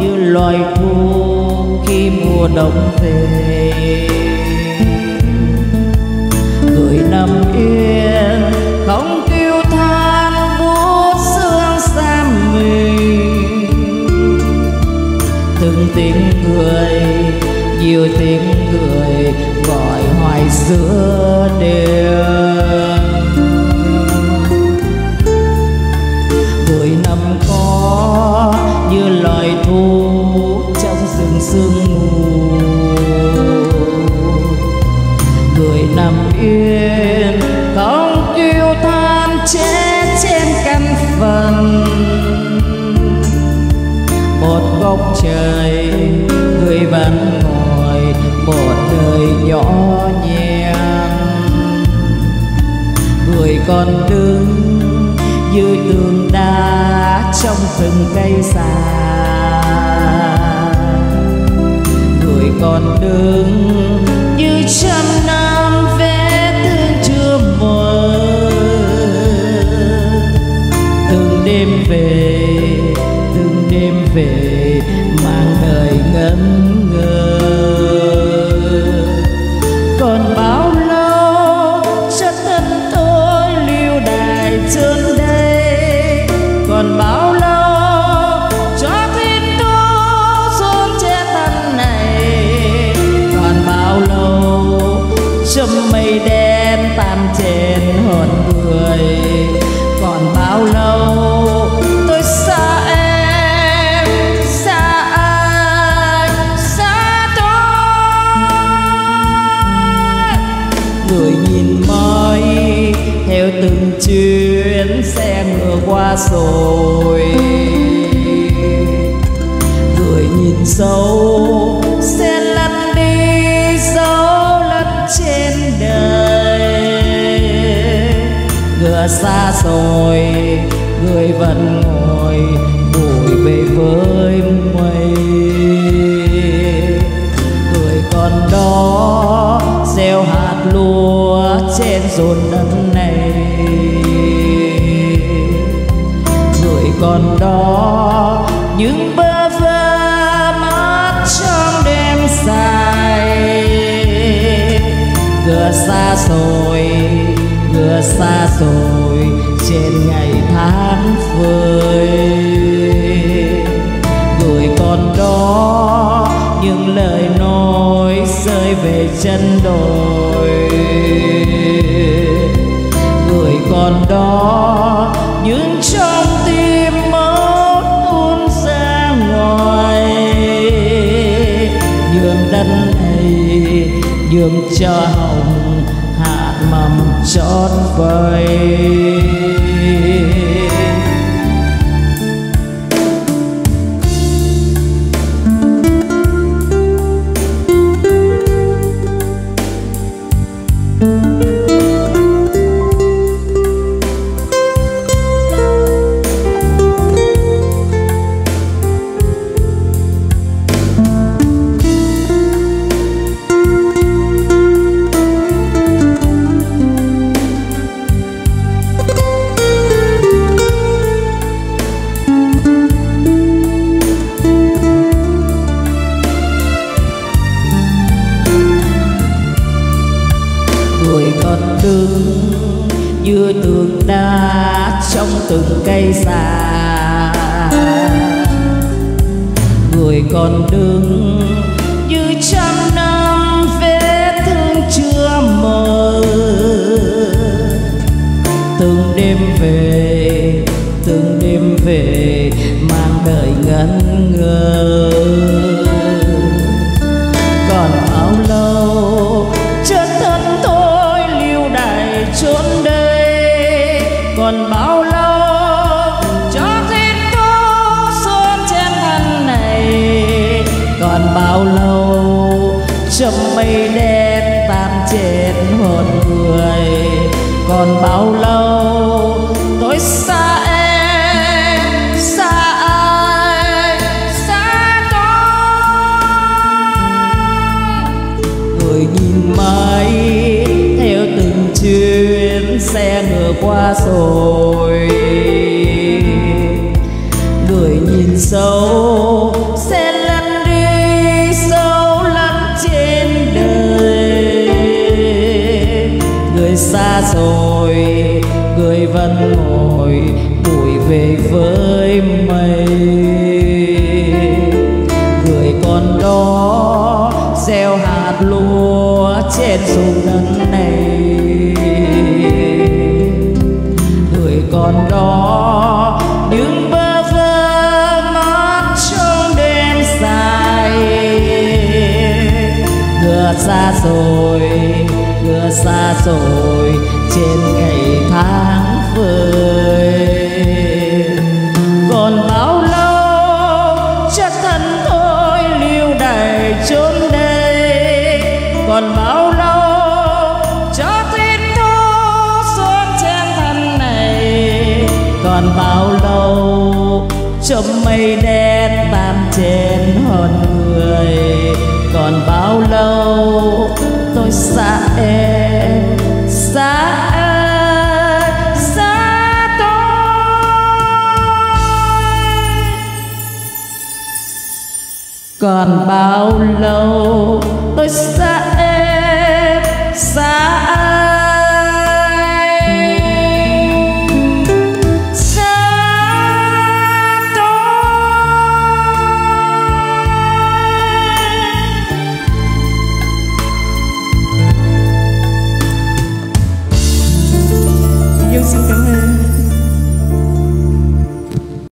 như loài thu khi mùa đông về. Người nằm yên, không kêu than buốt xương xa mình. Từng tiếng cười nhiều tiếng cười gọi hoài giữa đêm. Góc trời, người vẫn ngồi, một đời nhỏ nhẹ người còn đứng như tường đá trong rừng cây già người còn đứng như trăm năm ngẩn ngơ. Còn bao lâu cho thân tôi lưu đài trên đây. Còn bao lâu cho thiên tôi xuống che thân này. Còn bao lâu cho mây đen tan trên hồn người người nhìn mây theo từng chuyến xe ngựa qua rồi. Người nhìn sâu, sẽ lăn đi dấu lăn trên đời. Ngựa xa rồi, người vẫn ngồi bụi về với mây trên dồn đất này người còn đó, những bơ vơ mắt trong đêm dài. Vừa xa rồi vừa xa rồi, trên ngày tháng phơi. Người còn đó, những lời nói rơi về chân đồi. Nhường cho hồng hạt mầm chót vơi trong cây xa người còn đứng như trăm năm, vết thương chưa mờ. Từng đêm về, từng đêm về, mang đời ngẩn ngơ. Còn bao lâu chân thân thôi lưu đày trốn đây. Còn bao lâu lâu mây đen tan trên hồn người. Còn bao lâu? Tôi xa em, xa ai? Xa tôi người nhìn mây theo từng chuyến xe ngựa qua rồi. Người nhìn sâu rồi, người vẫn ngồi bụi về với mây người con đó gieo hạt lúa trên ruộng đất này. Người con đó những bơ vơ mắt trong đêm dài. Ngựa xa rồi ngựa xa rồi trên ngày tháng vơi còn bao lâu chắc thân tôi lưu đày chốn đây? Còn bao lâu cho thiên thu xuống trên thân này? Còn bao lâu cho mây đen tan trên hồn xa em xa em xa tôi còn bao lâu tôi?